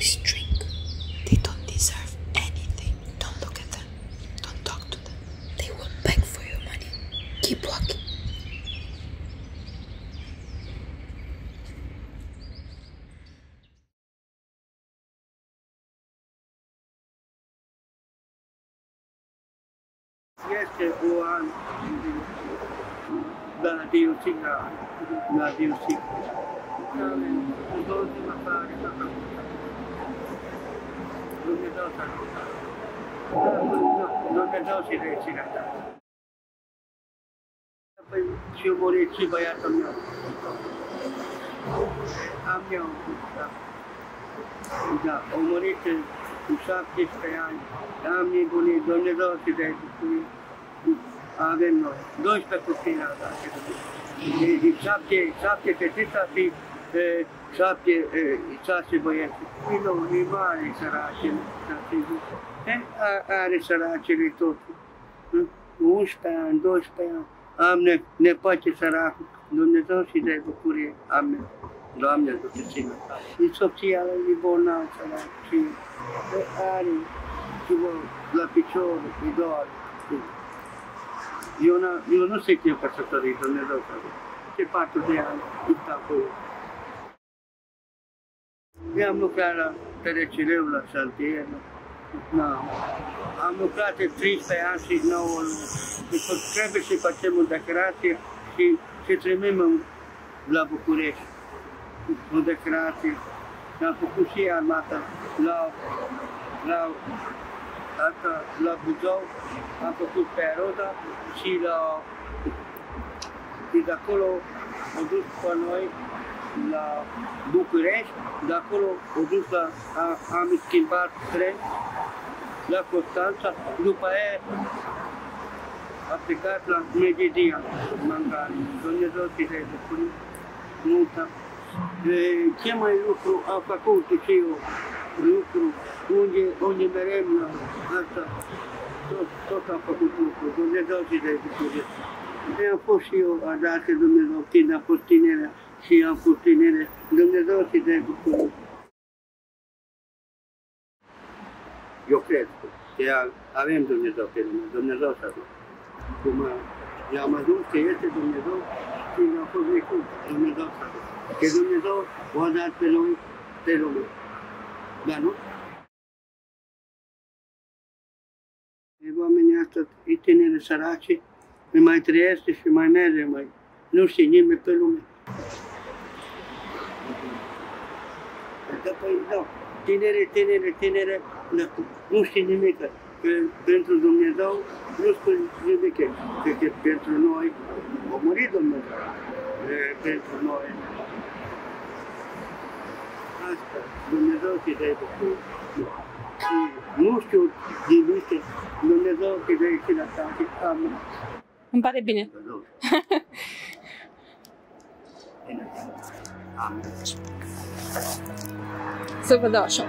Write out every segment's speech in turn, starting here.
always drink. They don't deserve anything. Don't look at them. Don't talk to them. They will beg for your money. Keep walking. Siete buoni dalla diocina, la diocina. L'ultima pagina. 2012 al contatto. 2012 si cantava. Poi ci muorecci poi a Amiamo. Amiamo già, ho morito un sacco di anni, anni con i donne d'oggi, avevano due spettacoli, sapete, sapete, sapete, 12 copii la de 7, 7 fetița și e, 7, e, 6 băieți. E nu, e mare săracele. E, are săracele totul. 11 ani, 12 ani. Am ne, nepoate săracul. Dumnezeu și de bucurie. Amen. Doamne, Duhul țină. E soția lui, e bolnav sărac. Și are și la picior, e doare. Eu, eu nu sunt eu căsătorit, Dumnezeu să De patru de ani, sunt acolo. Eu am lucrat la Terecileu, la șantier. Da. Am lucrat de 13 ani și 9 luni. Deci trebuie să facem o declarație și să trimitem la București. O declarație. Am făcut și armata la, la asta la Buzău, am făcut pe Roda și la și de acolo au dus pe noi la București, de acolo au dus la, a, am schimbat tren la Constanța, după aia a plecat la Medidia, Mangani. Dumnezeu să le spune multă. Ce mai lucru am făcut și eu, lucru unde, unde merem la asta, tot, tot am făcut lucru, Dumnezeu și de bucurie. De am fost și eu, dacă Dumnezeu, când am fost tinere și am fost tinere, Dumnezeu și de bucurie. Eu cred că avem Dumnezeu pe lume, Dumnezeu să aduc. Cum i-am adus că este Dumnezeu și ne-a fost trecut, Dumnezeu să aduc. Că Dumnezeu o a dat pe noi, pe lume. Dar nu? Oamenii ăsta, e tineri săraci, îi mai trăiește și mai merge, mai nu știe nimeni pe lume. Că, păi, da, tinere, tinere, tinere, nu știe nimic. Că pentru Dumnezeu nu spune nimic. Că, că pentru noi a murit Dumnezeu. E, pentru noi. Asta, Dumnezeu te dă bucurie. Nu știu din niște Dumnezeu te dă și la ta și amin. Îmi pare bine. Amin. Să vă dau așa.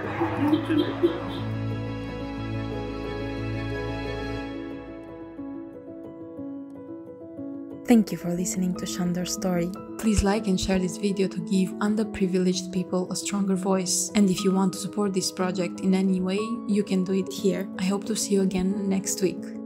Thank you for listening to Shandar's story. Please like and share this video to give underprivileged people a stronger voice. And if you want to support this project in any way, you can do it here. I hope to see you again next week.